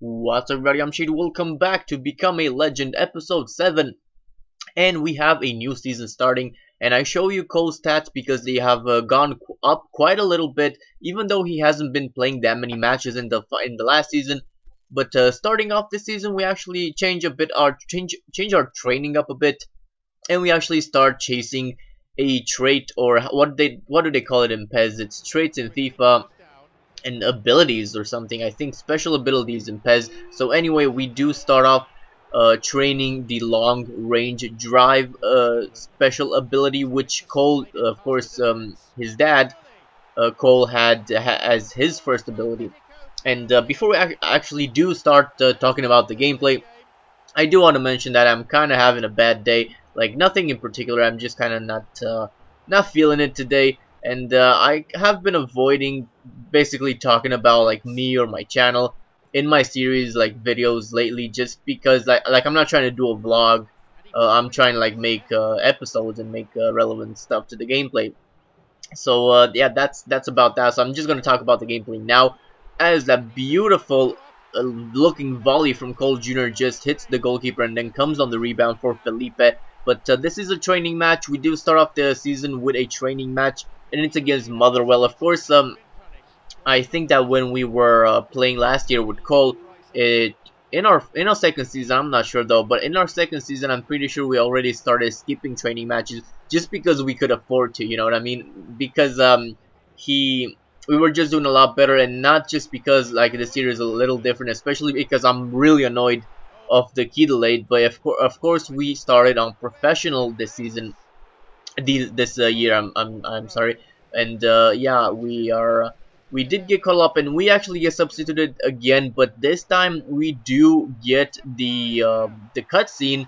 What's up everybody, I'm Shade, welcome back to Become a Legend episode 7 and we have a new season starting and I show you Cole's stats because they have uh, gone qu up quite a little bit even though he hasn't been playing that many matches in the in the last season. But uh, starting off this season we actually change a bit our change change our training up a bit and we actually start chasing a trait or what they what do they call it in PES it's traits in FIFA and abilities or something. I think special abilities in PES. So anyway, we do start off uh, training the long range drive uh, special ability, which Cole, of course, um, his dad, uh, Cole had ha as his first ability. And uh, before we ac actually do start uh, talking about the gameplay, I do want to mention that I'm kind of having a bad day. Like nothing in particular. I'm just kind of not uh, not feeling it today and uh, I have been avoiding basically talking about like me or my channel in my series like videos lately just because like, like I'm not trying to do a vlog. Uh, I'm trying to like make uh, episodes and make uh, relevant stuff to the gameplay. So uh, yeah that's that's about that. So I'm just gonna talk about the gameplay now. As that beautiful uh, looking volley from Cole Jr. just hits the goalkeeper and then comes on the rebound for Felipe. But this is a training match. We do start off the season with a training match and it's against Motherwell. Of course, um, I think that when we were uh, playing last year with Cole, it in our in our second season, I'm not sure though, but in our second season, I'm pretty sure we already started skipping training matches just because we could afford to. You know what I mean? Because um, he we were just doing a lot better, and not just because like the series is a little different, especially because I'm really annoyed of the key delayed. But of course, of course, we started on professional this season this this uh, year. I'm I'm I'm sorry. And uh, yeah, we are we did get called up and we actually get substituted again, but this time we do get the uh, the cutscene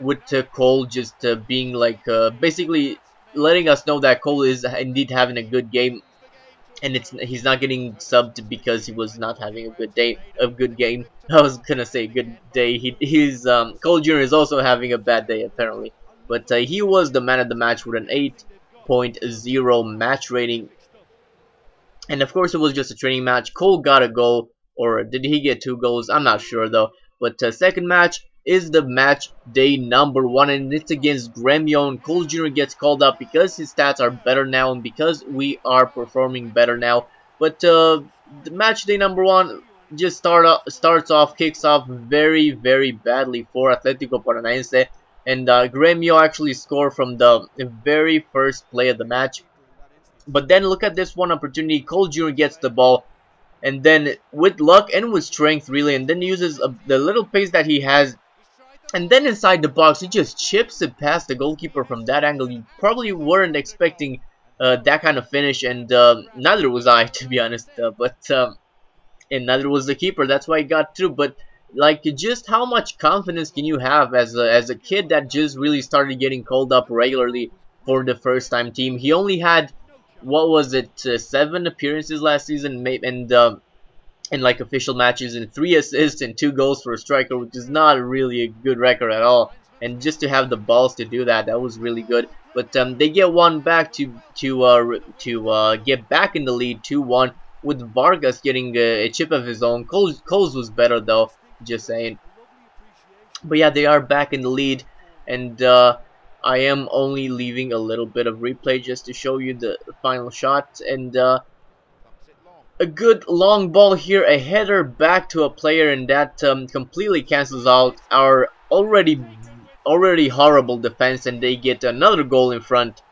with uh, Cole just uh, being like uh, basically letting us know that Cole is indeed having a good game and it's he's not getting subbed because he was not having a good day a good game I was gonna say good day he he's um Cole Jr is also having a bad day apparently but uh, he was the man of the match with an 8.0 match rating. And of course, it was just a training match. Cole got a goal, or did he get two goals? I'm not sure though. But uh, second match is the match day number one, and it's against Gremio. And Cole Jr. gets called up because his stats are better now, and because we are performing better now. But uh, the match day number one just start starts off, kicks off very, very badly for Atletico Paranaense and uh, Gremio actually scored from the very first play of the match. But then look at this one opportunity. Cole Jr. gets the ball, and then with luck and with strength, really, and then uses a, the little pace that he has. And then inside the box, he just chips it past the goalkeeper from that angle. You probably weren't expecting uh, that kind of finish, and uh, neither was I, to be honest. Uh, but um, and neither was the keeper. That's why he got through. But like just how much confidence can you have as a, as a kid that just really started getting called up regularly for the first time team? He only had what was it uh, seven appearances last season and um, in like official matches and three assists and two goals for a striker which is not really a good record at all. And just to have the balls to do that that was really good. But um, they get one back to to uh, to uh, get back in the lead 2-1 with Vargas getting a, a chip of his own. Coles, Coles was better though just saying. But yeah, they are back in the lead, and uh, I am only leaving a little bit of replay just to show you the final shot. And uh, a good long ball here, a header back to a player, and that um, completely cancels out our already already horrible defense, and they get another goal in front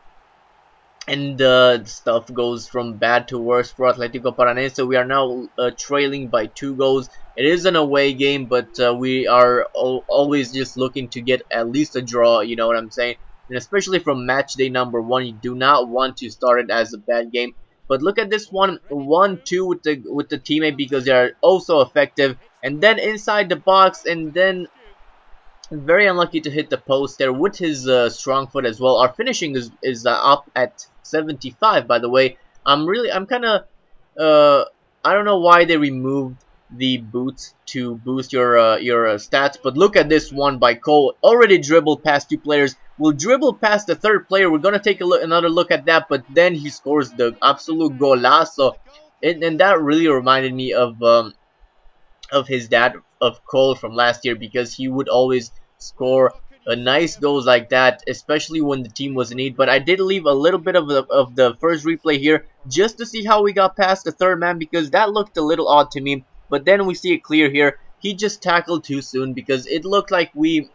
and uh, stuff goes from bad to worse for Atletico Paranaense. We are now uh, trailing by two goals. It is an away game, but uh, we are always just looking to get at least a draw. You know what I'm saying? And especially from match day number one, you do not want to start it as a bad game. But look at this one, one-two with the with the teammate because they are also effective. And then inside the box, and then very unlucky to hit the post there with his uh, strong foot as well. Our finishing is is uh, up at 75 by the way. I'm really I'm kind of uh I don't know why they removed the boots to boost your uh, your uh, stats, but look at this one by Cole. Already dribbled past two players. Will dribble past the third player. We're gonna take a look, another look at that, but then he scores the absolute golazo, and, and that really reminded me of um, of his dad of Cole from last year because he would always score a nice goals like that, especially when the team was in need. But I did leave a little bit of the, of the first replay here just to see how we got past the third man because that looked a little odd to me. But then we see it clear here. He just tackled too soon because it looked like we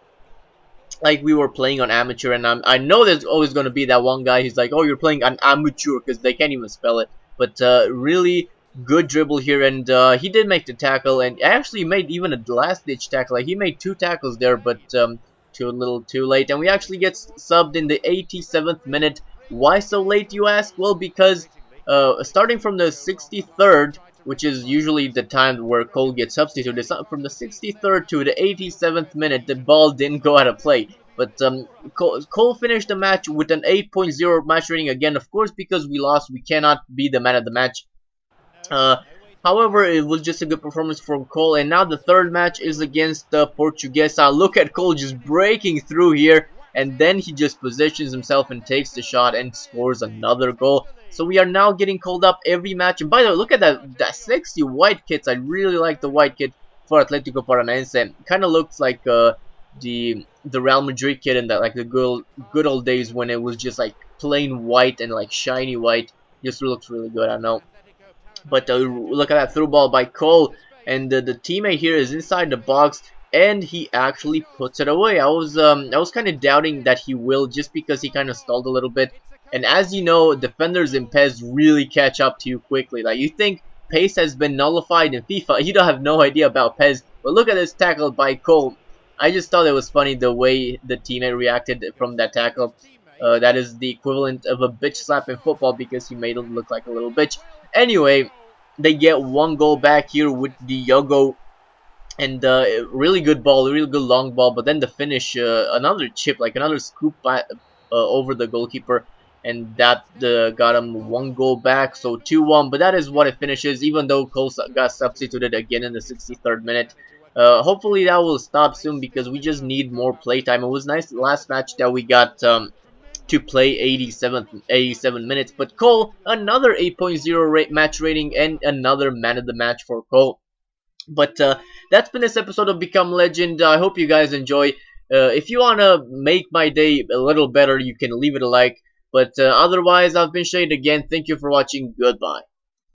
like we were playing on amateur and I'm, I know there's always going to be that one guy who's like oh you're playing on amateur because they can't even spell it but uh, really good dribble here and uh, he did make the tackle and actually made even a last ditch tackle like he made two tackles there but um, too little too late and we actually get subbed in the 87th minute. Why so late you ask? Well because uh, starting from the 63rd which is usually the time where Cole gets substituted from the 63rd to the 87th minute the ball didn't go out of play. But um, Cole, Cole finished the match with an 8.0 match rating again. Of course because we lost we cannot be the man of the match. Uh, However, it was just a good performance from Cole. And now the third match is against the Portuguesa. Look at Cole just breaking through here. And then he just positions himself and takes the shot and scores another goal. So we are now getting called up every match. And by the way, look at that, that sexy white kits. I really like the white kit for Atletico Paranaense. Kind of looks like uh, the the Real Madrid kit in that like the good good old days when it was just like plain white and like shiny white. Just looks really good. I know. But uh, look at that through ball by Cole. And the teammate here is inside the box. And he actually puts it away. I was um, I was kind of doubting that he will just because he kind of stalled a little bit. And as you know, defenders in PES really catch up to you quickly. Like you think pace has been nullified in FIFA, you don't have no idea about PES. But look at this tackle by Cole. I just thought it was funny the way the teammate reacted from that tackle. Uh, that is the equivalent of a bitch slap in football because he made him look like a little bitch. Anyway, they get one goal back here with Diogo. And uh, really good ball, really good long ball. But then the finish, uh, another chip, like another scoop by, uh, over the goalkeeper. And that uh, got him one goal back, so 2-1. But that is what it finishes, even though Cole got substituted again in the 63rd minute. Uh, hopefully that will stop soon because we just need more playtime. It was nice last match that we got um, to play 87, 87 minutes. But Cole, another 8.0 rate match rating and another man of the match for Cole. But uh, that's been this episode of Become Legend. I hope you guys enjoy. Uh, if you want to make my day a little better, you can leave it a like. But uh, otherwise, I've been Shade again. Thank you for watching. Goodbye.